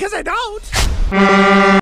because I don't.